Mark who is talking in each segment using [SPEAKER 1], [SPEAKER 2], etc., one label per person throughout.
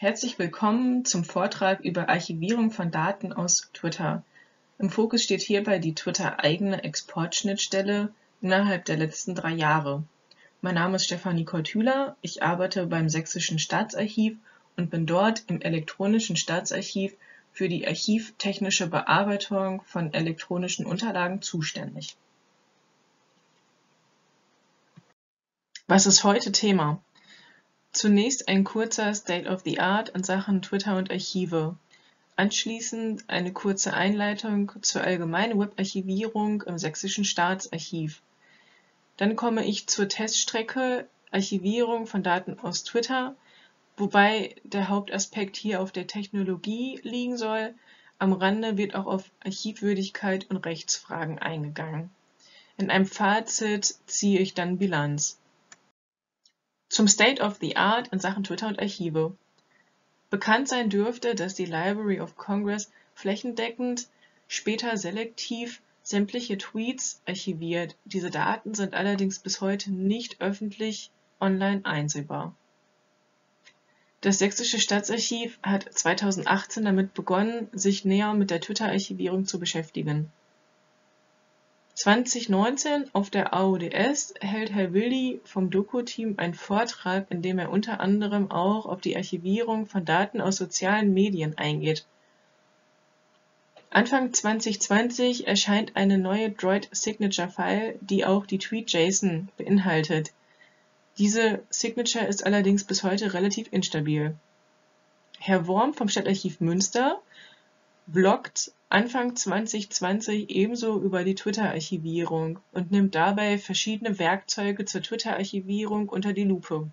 [SPEAKER 1] Herzlich willkommen zum Vortrag über Archivierung von Daten aus Twitter. Im Fokus steht hierbei die Twitter-eigene Exportschnittstelle innerhalb der letzten drei Jahre. Mein Name ist Stefanie Kortüler, ich arbeite beim Sächsischen Staatsarchiv und bin dort im elektronischen Staatsarchiv für die archivtechnische Bearbeitung von elektronischen Unterlagen zuständig. Was ist heute Thema? Zunächst ein kurzer State of the Art in Sachen Twitter und Archive. Anschließend eine kurze Einleitung zur allgemeinen Webarchivierung im Sächsischen Staatsarchiv. Dann komme ich zur Teststrecke Archivierung von Daten aus Twitter, wobei der Hauptaspekt hier auf der Technologie liegen soll. Am Rande wird auch auf Archivwürdigkeit und Rechtsfragen eingegangen. In einem Fazit ziehe ich dann Bilanz. Zum State of the Art in Sachen Twitter und Archive. Bekannt sein dürfte, dass die Library of Congress flächendeckend, später selektiv sämtliche Tweets archiviert. Diese Daten sind allerdings bis heute nicht öffentlich online einsehbar. Das Sächsische Staatsarchiv hat 2018 damit begonnen, sich näher mit der Twitter-Archivierung zu beschäftigen 2019 auf der AODS hält Herr Willi vom Doku-Team einen Vortrag, in dem er unter anderem auch auf die Archivierung von Daten aus sozialen Medien eingeht. Anfang 2020 erscheint eine neue Droid Signature File, die auch die Tweet-JSON beinhaltet. Diese Signature ist allerdings bis heute relativ instabil. Herr Worm vom Stadtarchiv Münster bloggt Anfang 2020 ebenso über die Twitter-Archivierung und nimmt dabei verschiedene Werkzeuge zur Twitter-Archivierung unter die Lupe.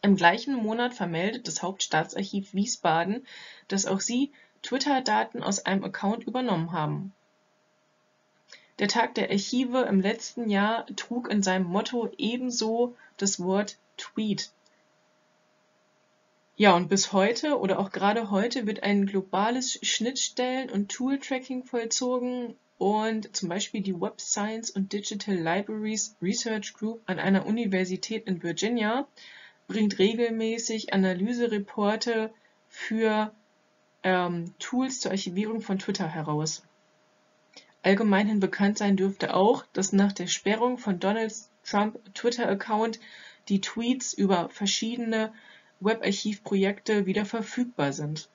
[SPEAKER 1] Im gleichen Monat vermeldet das Hauptstaatsarchiv Wiesbaden, dass auch sie Twitter-Daten aus einem Account übernommen haben. Der Tag der Archive im letzten Jahr trug in seinem Motto ebenso das Wort Tweet ja, und bis heute oder auch gerade heute wird ein globales Schnittstellen- und Tool-Tracking vollzogen und zum Beispiel die Web Science und Digital Libraries Research Group an einer Universität in Virginia bringt regelmäßig Analysereporte für ähm, Tools zur Archivierung von Twitter heraus. Allgemeinhin bekannt sein dürfte auch, dass nach der Sperrung von Donald Trump Twitter-Account die Tweets über verschiedene Webarchivprojekte wieder verfügbar sind.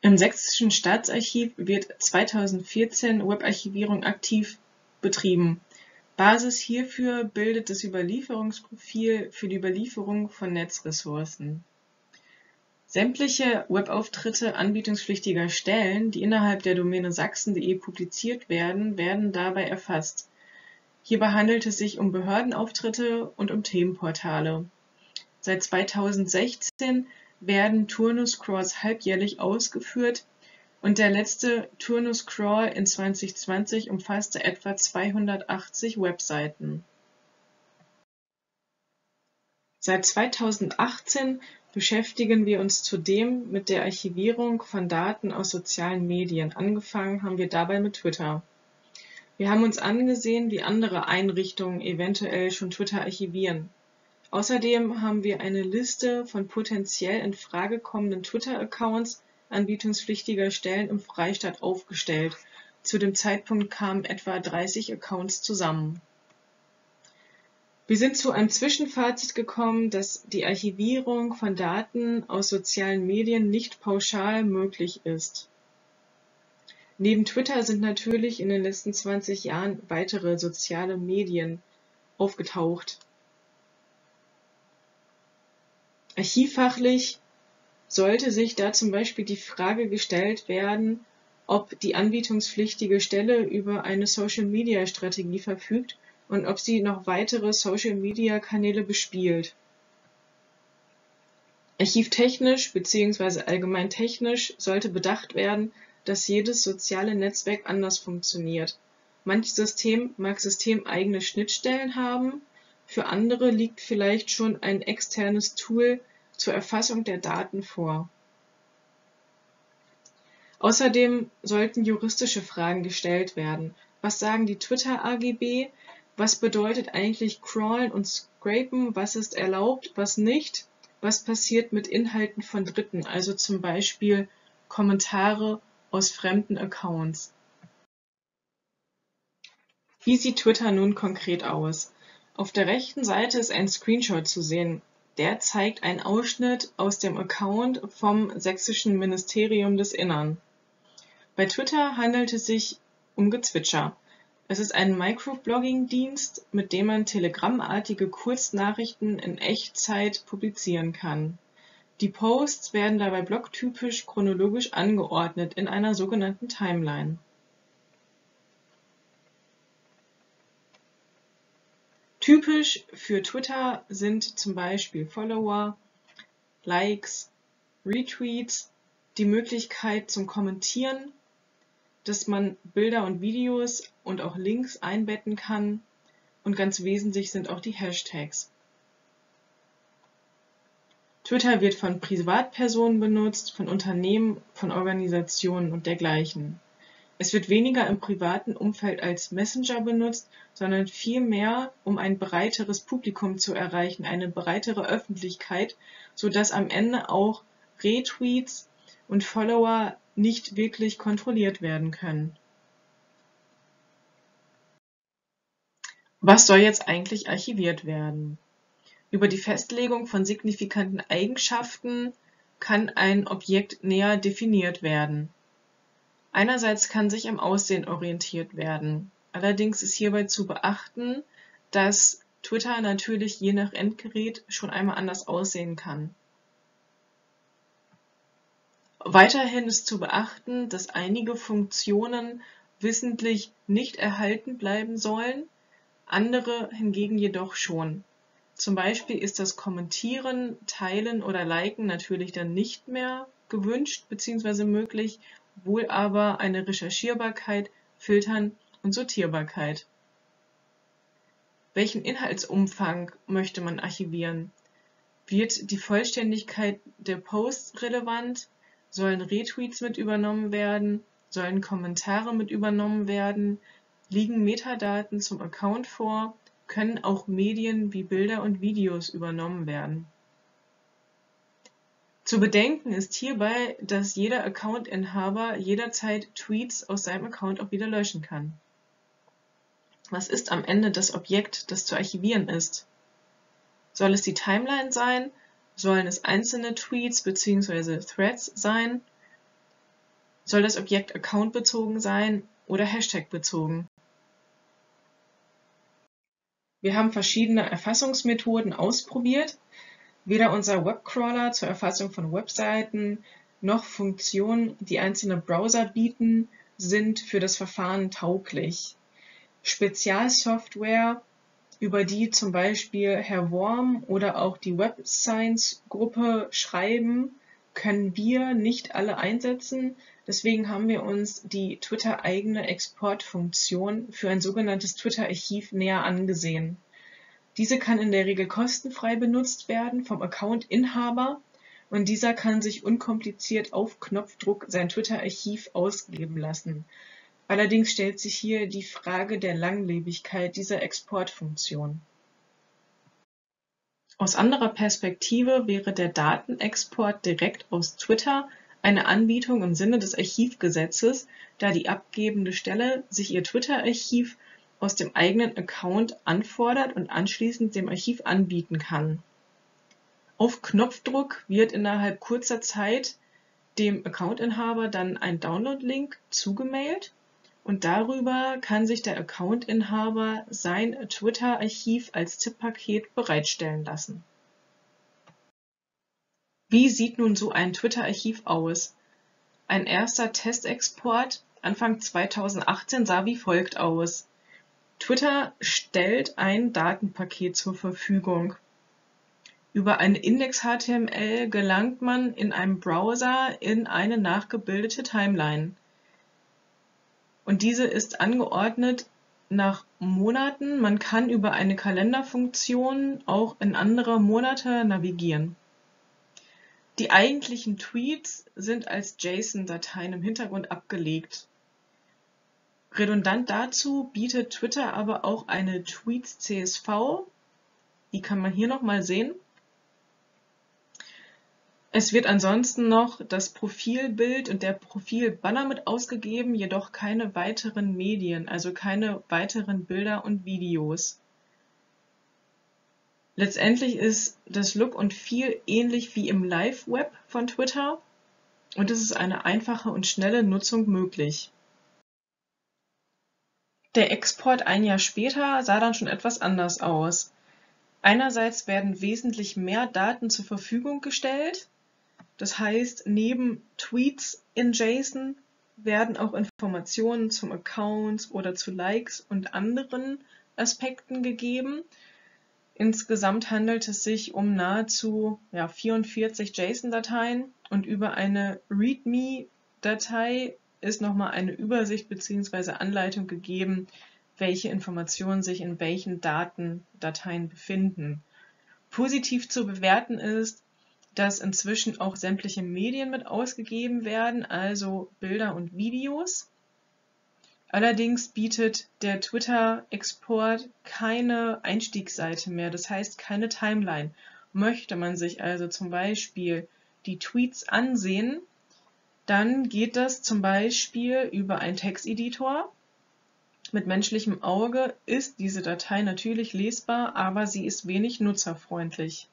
[SPEAKER 1] Im Sächsischen Staatsarchiv wird 2014 Webarchivierung aktiv betrieben. Basis hierfür bildet das Überlieferungsprofil für die Überlieferung von Netzressourcen. Sämtliche Webauftritte anbietungspflichtiger Stellen, die innerhalb der Domäne sachsen.de publiziert werden, werden dabei erfasst. Hierbei handelt es sich um Behördenauftritte und um Themenportale Seit 2016 werden Turnus-Crawls halbjährlich ausgeführt und der letzte Turnus-Crawl in 2020 umfasste etwa 280 Webseiten. Seit 2018 beschäftigen wir uns zudem mit der Archivierung von Daten aus sozialen Medien. Angefangen haben wir dabei mit Twitter. Wir haben uns angesehen, wie andere Einrichtungen eventuell schon Twitter archivieren. Außerdem haben wir eine Liste von potenziell in Frage kommenden Twitter-Accounts anbietungspflichtiger Stellen im Freistaat aufgestellt. Zu dem Zeitpunkt kamen etwa 30 Accounts zusammen. Wir sind zu einem Zwischenfazit gekommen, dass die Archivierung von Daten aus sozialen Medien nicht pauschal möglich ist. Neben Twitter sind natürlich in den letzten 20 Jahren weitere soziale Medien aufgetaucht Archivfachlich sollte sich da zum Beispiel die Frage gestellt werden, ob die anbietungspflichtige Stelle über eine Social-Media-Strategie verfügt und ob sie noch weitere Social-Media-Kanäle bespielt. Archivtechnisch bzw. allgemein technisch sollte bedacht werden, dass jedes soziale Netzwerk anders funktioniert. Manch System mag systemeigene Schnittstellen haben für andere liegt vielleicht schon ein externes Tool zur Erfassung der Daten vor. Außerdem sollten juristische Fragen gestellt werden. Was sagen die Twitter-AGB? Was bedeutet eigentlich Crawlen und Scrapen? Was ist erlaubt, was nicht? was passiert mit Inhalten von Dritten, also zum Beispiel Kommentare aus fremden Accounts. Wie sieht Twitter nun konkret aus? Auf der rechten Seite ist ein Screenshot zu sehen. Der zeigt einen Ausschnitt aus dem Account vom Sächsischen Ministerium des Innern. Bei Twitter handelt es sich um Gezwitscher. Es ist ein Microblogging-Dienst, mit dem man telegrammartige Kurznachrichten in Echtzeit publizieren kann. Die Posts werden dabei blocktypisch chronologisch angeordnet in einer sogenannten Timeline. Typisch für Twitter sind zum Beispiel Follower, Likes, Retweets, die Möglichkeit zum Kommentieren dass man Bilder und Videos und auch Links einbetten kann und ganz wesentlich sind auch die Hashtags. Twitter wird von Privatpersonen benutzt, von Unternehmen, von Organisationen und dergleichen. Es wird weniger im privaten Umfeld als Messenger benutzt, sondern vielmehr, um ein breiteres Publikum zu erreichen, eine breitere Öffentlichkeit, sodass am Ende auch Retweets und Follower nicht wirklich kontrolliert werden können. Was soll jetzt eigentlich archiviert werden? Über die Festlegung von signifikanten Eigenschaften kann ein Objekt näher definiert werden. Einerseits kann sich am Aussehen orientiert werden. Allerdings ist hierbei zu beachten, dass Twitter natürlich je nach Endgerät schon einmal anders aussehen kann. Weiterhin ist zu beachten, dass einige Funktionen wissentlich nicht erhalten bleiben sollen, andere hingegen jedoch schon. Zum Beispiel ist das Kommentieren, Teilen oder Liken natürlich dann nicht mehr gewünscht bzw. möglich, wohl aber eine Recherchierbarkeit, Filtern und Sortierbarkeit. Welchen Inhaltsumfang möchte man archivieren? Wird die Vollständigkeit der Posts relevant? Sollen Retweets mit übernommen werden? Sollen Kommentare mit übernommen werden? Liegen Metadaten zum Account vor? Können auch Medien wie Bilder und Videos übernommen werden? Zu bedenken ist hierbei, dass jeder Accountinhaber jederzeit Tweets aus seinem Account auch wieder löschen kann. Was ist am Ende das Objekt, das zu archivieren ist? Soll es die Timeline sein Sollen es einzelne Tweets bzw. Threads sein? Soll das Objekt accountbezogen sein oder Hashtag-bezogen? Wir haben verschiedene Erfassungsmethoden ausprobiert. Weder unser Webcrawler zur Erfassung von Webseiten noch Funktionen, die einzelne Browser bieten, sind für das Verfahren tauglich. Spezialsoftware über die zum Beispiel Herr Worm oder auch die Web Science Gruppe schreiben, können wir nicht alle einsetzen. Deswegen haben wir uns die Twitter-eigene Exportfunktion für ein sogenanntes Twitter-Archiv näher angesehen. Diese kann in der Regel kostenfrei benutzt werden vom Account-Inhaber und dieser kann sich unkompliziert auf Knopfdruck sein Twitter-Archiv ausgeben lassen. Allerdings stellt sich hier die Frage der Langlebigkeit dieser Exportfunktion. Aus anderer Perspektive wäre der Datenexport direkt aus Twitter eine Anbietung im Sinne des Archivgesetzes, da die abgebende Stelle sich ihr Twitter-Archiv aus dem eigenen Account anfordert und anschließend dem Archiv anbieten kann. Auf Knopfdruck wird innerhalb kurzer Zeit dem Accountinhaber dann ein Download-Link zugemailt und darüber kann sich der Accountinhaber sein Twitter-Archiv als ZIP-Paket bereitstellen lassen. Wie sieht nun so ein Twitter-Archiv aus? Ein erster Testexport Anfang 2018 sah wie folgt aus. Twitter stellt ein Datenpaket zur Verfügung. Über eine Index-HTML gelangt man in einem Browser in eine nachgebildete Timeline und diese ist angeordnet nach Monaten. Man kann über eine Kalenderfunktion auch in andere Monate navigieren. Die eigentlichen Tweets sind als JSON-Dateien im Hintergrund abgelegt. Redundant dazu bietet Twitter aber auch eine Tweets CSV. Die kann man hier nochmal sehen. Es wird ansonsten noch das Profilbild und der Profilbanner mit ausgegeben, jedoch keine weiteren Medien, also keine weiteren Bilder und Videos. Letztendlich ist das Look und Feel ähnlich wie im Live-Web von Twitter und es ist eine einfache und schnelle Nutzung möglich. Der Export ein Jahr später sah dann schon etwas anders aus. Einerseits werden wesentlich mehr Daten zur Verfügung gestellt, das heißt, neben Tweets in JSON werden auch Informationen zum Account oder zu Likes und anderen Aspekten gegeben. Insgesamt handelt es sich um nahezu ja, 44 JSON-Dateien und über eine README-Datei ist nochmal eine Übersicht bzw. Anleitung gegeben, welche Informationen sich in welchen Datendateien befinden. Positiv zu bewerten ist, dass inzwischen auch sämtliche Medien mit ausgegeben werden, also Bilder und Videos. Allerdings bietet der Twitter-Export keine Einstiegsseite mehr, das heißt keine Timeline. Möchte man sich also zum Beispiel die Tweets ansehen, dann geht das zum Beispiel über einen Texteditor. Mit menschlichem Auge ist diese Datei natürlich lesbar, aber sie ist wenig nutzerfreundlich.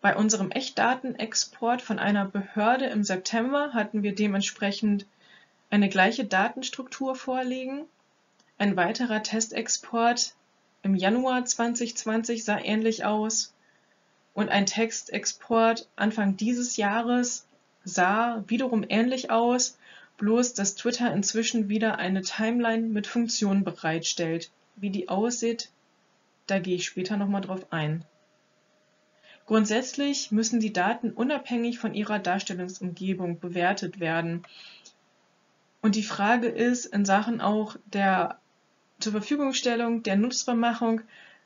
[SPEAKER 1] Bei unserem Echtdatenexport von einer Behörde im September hatten wir dementsprechend eine gleiche Datenstruktur vorliegen. Ein weiterer Testexport im Januar 2020 sah ähnlich aus und ein Textexport Anfang dieses Jahres sah wiederum ähnlich aus, bloß dass Twitter inzwischen wieder eine Timeline mit Funktionen bereitstellt. Wie die aussieht, da gehe ich später nochmal drauf ein. Grundsätzlich müssen die Daten unabhängig von ihrer Darstellungsumgebung bewertet werden. Und die Frage ist in Sachen auch der Zurverfügungstellung, der Nutzbarmachung,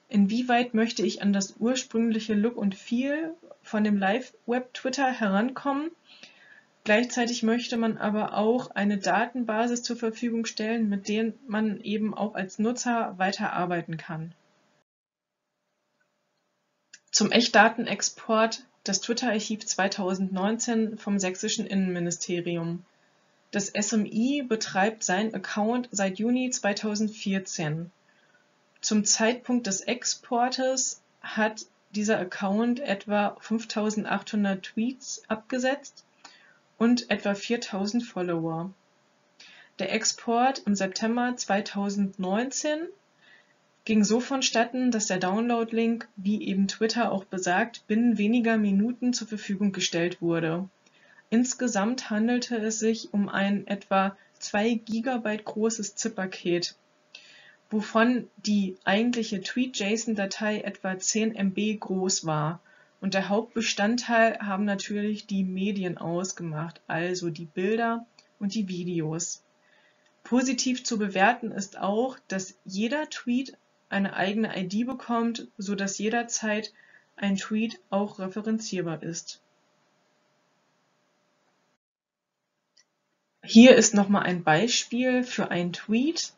[SPEAKER 1] inwieweit möchte ich an das ursprüngliche Look und Feel von dem Live-Web Twitter herankommen. Gleichzeitig möchte man aber auch eine Datenbasis zur Verfügung stellen, mit der man eben auch als Nutzer weiterarbeiten kann. Zum Echtdatenexport das Twitter-Archiv 2019 vom sächsischen Innenministerium. Das SMI betreibt seinen Account seit Juni 2014. Zum Zeitpunkt des Exportes hat dieser Account etwa 5800 Tweets abgesetzt und etwa 4000 Follower. Der Export im September 2019 ging so vonstatten, dass der Download-Link, wie eben Twitter auch besagt, binnen weniger Minuten zur Verfügung gestellt wurde. Insgesamt handelte es sich um ein etwa 2 GB großes ZIP-Paket, wovon die eigentliche Tweet-JSON-Datei etwa 10 MB groß war. Und der Hauptbestandteil haben natürlich die Medien ausgemacht, also die Bilder und die Videos. Positiv zu bewerten ist auch, dass jeder Tweet eine eigene ID bekommt, so dass jederzeit ein Tweet auch referenzierbar ist. Hier ist nochmal ein Beispiel für einen Tweet.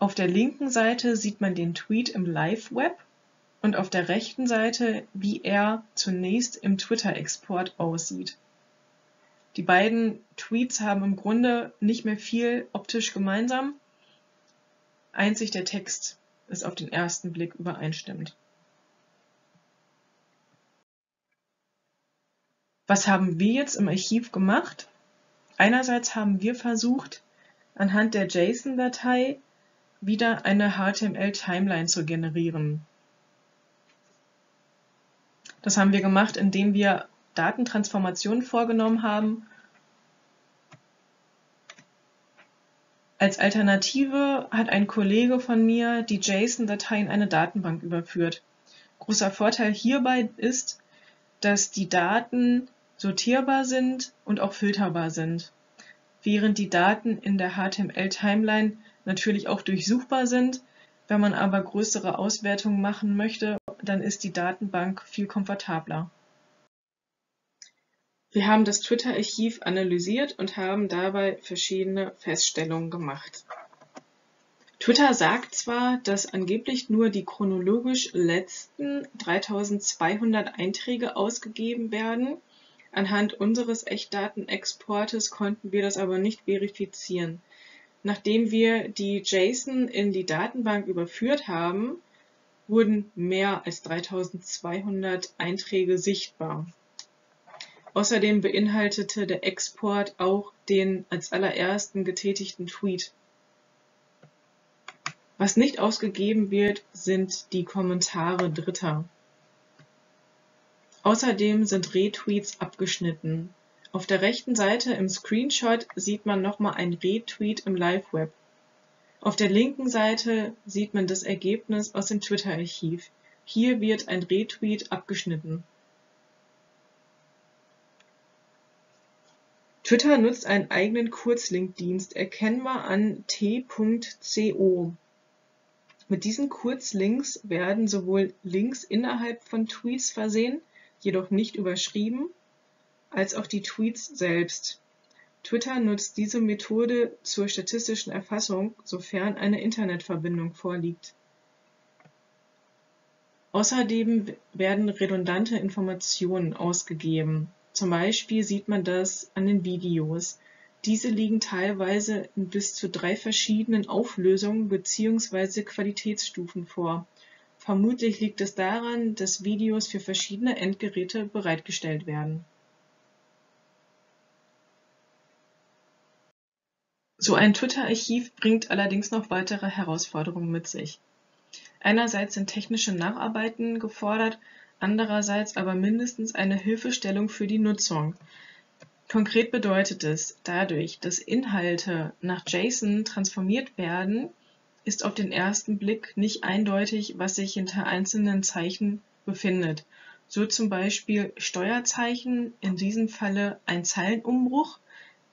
[SPEAKER 1] Auf der linken Seite sieht man den Tweet im Live-Web und auf der rechten Seite, wie er zunächst im Twitter-Export aussieht. Die beiden Tweets haben im Grunde nicht mehr viel optisch gemeinsam, einzig der Text es auf den ersten Blick übereinstimmt. Was haben wir jetzt im Archiv gemacht? Einerseits haben wir versucht, anhand der JSON-Datei wieder eine HTML-Timeline zu generieren. Das haben wir gemacht, indem wir Datentransformationen vorgenommen haben Als Alternative hat ein Kollege von mir die JSON-Datei in eine Datenbank überführt. Großer Vorteil hierbei ist, dass die Daten sortierbar sind und auch filterbar sind, während die Daten in der HTML-Timeline natürlich auch durchsuchbar sind. Wenn man aber größere Auswertungen machen möchte, dann ist die Datenbank viel komfortabler. Wir haben das Twitter-Archiv analysiert und haben dabei verschiedene Feststellungen gemacht. Twitter sagt zwar, dass angeblich nur die chronologisch letzten 3200 Einträge ausgegeben werden, anhand unseres Echtdatenexportes konnten wir das aber nicht verifizieren. Nachdem wir die JSON in die Datenbank überführt haben, wurden mehr als 3200 Einträge sichtbar. Außerdem beinhaltete der Export auch den als allerersten getätigten Tweet. Was nicht ausgegeben wird, sind die Kommentare Dritter. Außerdem sind Retweets abgeschnitten. Auf der rechten Seite im Screenshot sieht man nochmal ein Retweet im Live-Web. Auf der linken Seite sieht man das Ergebnis aus dem Twitter-Archiv. Hier wird ein Retweet abgeschnitten. Twitter nutzt einen eigenen Kurzlinkdienst, erkennbar an t.co. Mit diesen Kurzlinks werden sowohl Links innerhalb von Tweets versehen, jedoch nicht überschrieben, als auch die Tweets selbst. Twitter nutzt diese Methode zur statistischen Erfassung, sofern eine Internetverbindung vorliegt. Außerdem werden redundante Informationen ausgegeben. Zum Beispiel sieht man das an den Videos. Diese liegen teilweise in bis zu drei verschiedenen Auflösungen bzw. Qualitätsstufen vor. Vermutlich liegt es daran, dass Videos für verschiedene Endgeräte bereitgestellt werden. So ein Twitter-Archiv bringt allerdings noch weitere Herausforderungen mit sich. Einerseits sind technische Nacharbeiten gefordert, andererseits aber mindestens eine Hilfestellung für die Nutzung. Konkret bedeutet es, dadurch, dass Inhalte nach JSON transformiert werden, ist auf den ersten Blick nicht eindeutig, was sich hinter einzelnen Zeichen befindet, so zum Beispiel Steuerzeichen, in diesem Falle ein Zeilenumbruch,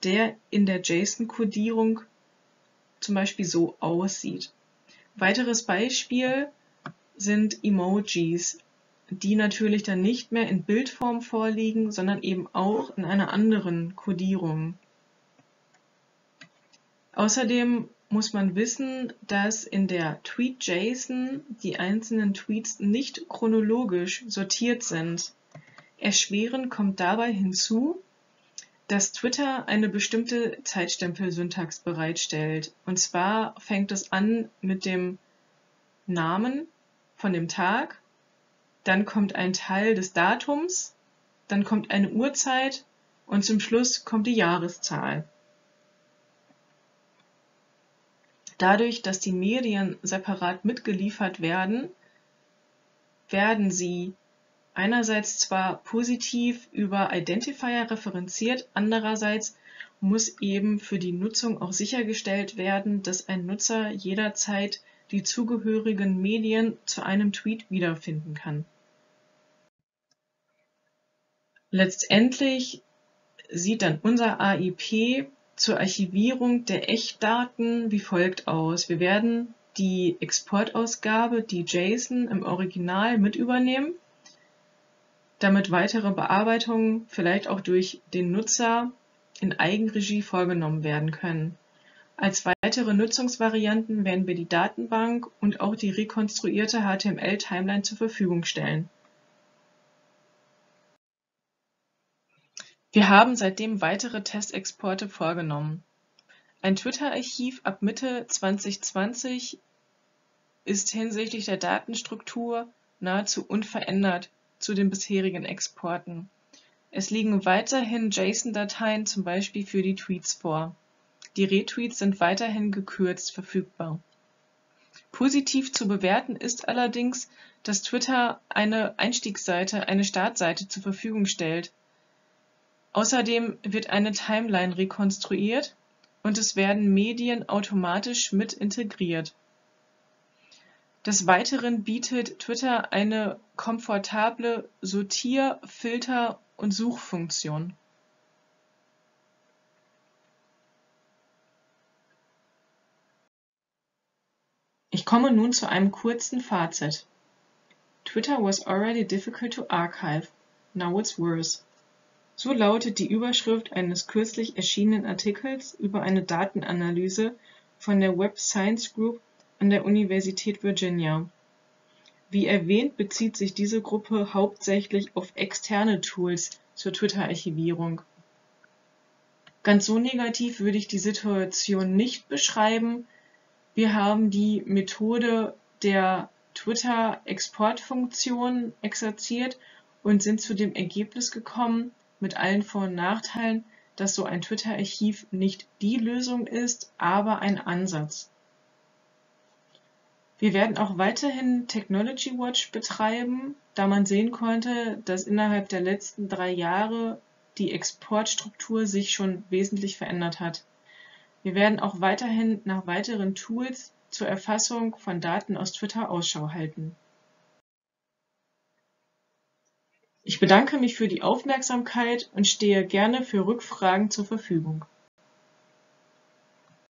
[SPEAKER 1] der in der JSON-Kodierung zum Beispiel so aussieht. Weiteres Beispiel sind Emojis, die natürlich dann nicht mehr in Bildform vorliegen, sondern eben auch in einer anderen Kodierung. Außerdem muss man wissen, dass in der Tweet-JSON die einzelnen Tweets nicht chronologisch sortiert sind. Erschwerend kommt dabei hinzu, dass Twitter eine bestimmte Zeitstempel-Syntax bereitstellt. Und zwar fängt es an mit dem Namen von dem Tag dann kommt ein Teil des Datums, dann kommt eine Uhrzeit und zum Schluss kommt die Jahreszahl. Dadurch, dass die Medien separat mitgeliefert werden, werden sie einerseits zwar positiv über Identifier referenziert, andererseits muss eben für die Nutzung auch sichergestellt werden, dass ein Nutzer jederzeit die zugehörigen Medien zu einem Tweet wiederfinden kann. Letztendlich sieht dann unser AIP zur Archivierung der Echtdaten wie folgt aus. Wir werden die Exportausgabe, die JSON im Original mit übernehmen, damit weitere Bearbeitungen vielleicht auch durch den Nutzer in Eigenregie vorgenommen werden können. Als weitere Nutzungsvarianten werden wir die Datenbank und auch die rekonstruierte HTML-Timeline zur Verfügung stellen. Wir haben seitdem weitere Testexporte vorgenommen. Ein Twitter-Archiv ab Mitte 2020 ist hinsichtlich der Datenstruktur nahezu unverändert zu den bisherigen Exporten. Es liegen weiterhin JSON-Dateien zum Beispiel für die Tweets vor. Die Retweets sind weiterhin gekürzt verfügbar. Positiv zu bewerten ist allerdings, dass Twitter eine Einstiegsseite, eine Startseite zur Verfügung stellt, Außerdem wird eine Timeline rekonstruiert und es werden Medien automatisch mit integriert. Des Weiteren bietet Twitter eine komfortable Sortier-, Filter- und Suchfunktion. Ich komme nun zu einem kurzen Fazit. Twitter was already difficult to archive. Now it's worse. So lautet die Überschrift eines kürzlich erschienenen Artikels über eine Datenanalyse von der Web Science Group an der Universität Virginia. Wie erwähnt bezieht sich diese Gruppe hauptsächlich auf externe Tools zur Twitter-Archivierung. Ganz so negativ würde ich die Situation nicht beschreiben. Wir haben die Methode der Twitter-Exportfunktion exerziert und sind zu dem Ergebnis gekommen, mit allen Vor- und Nachteilen, dass so ein Twitter-Archiv nicht die Lösung ist, aber ein Ansatz. Wir werden auch weiterhin Technology Watch betreiben, da man sehen konnte, dass innerhalb der letzten drei Jahre die Exportstruktur sich schon wesentlich verändert hat. Wir werden auch weiterhin nach weiteren Tools zur Erfassung von Daten aus Twitter Ausschau halten. Ich bedanke mich für die Aufmerksamkeit und stehe gerne für Rückfragen zur Verfügung